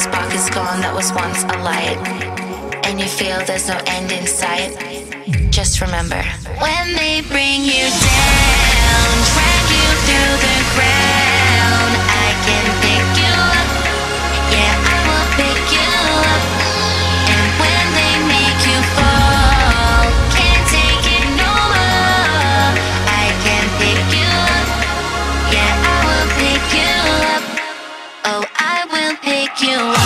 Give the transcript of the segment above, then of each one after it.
spark is gone that was once a light, and you feel there's no end in sight, just remember. When they bring you down, you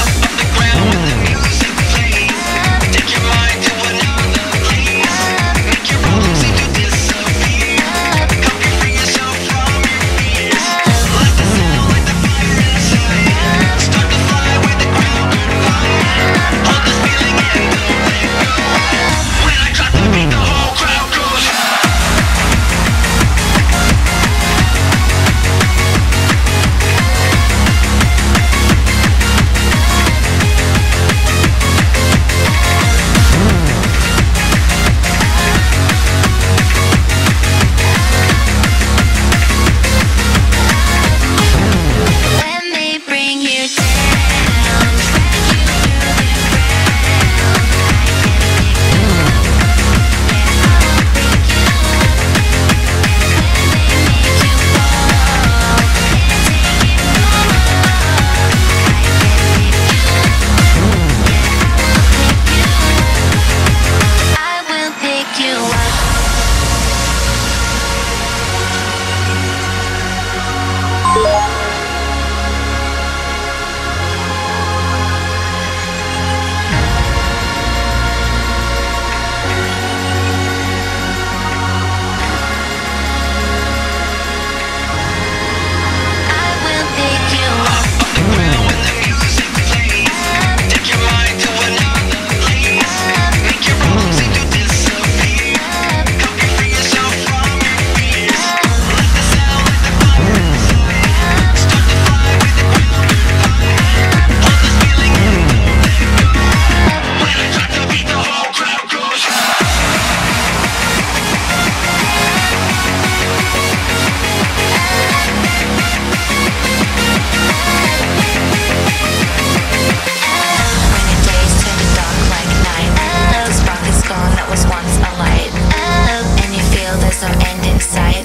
there's no end in sight.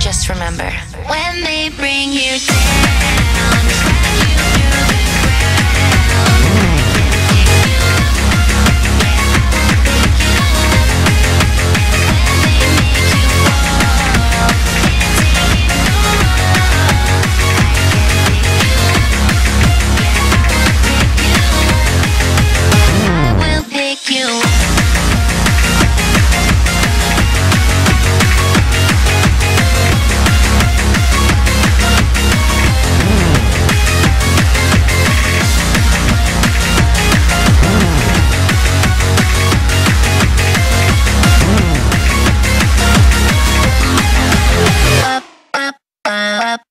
Just remember when they bring you down. up.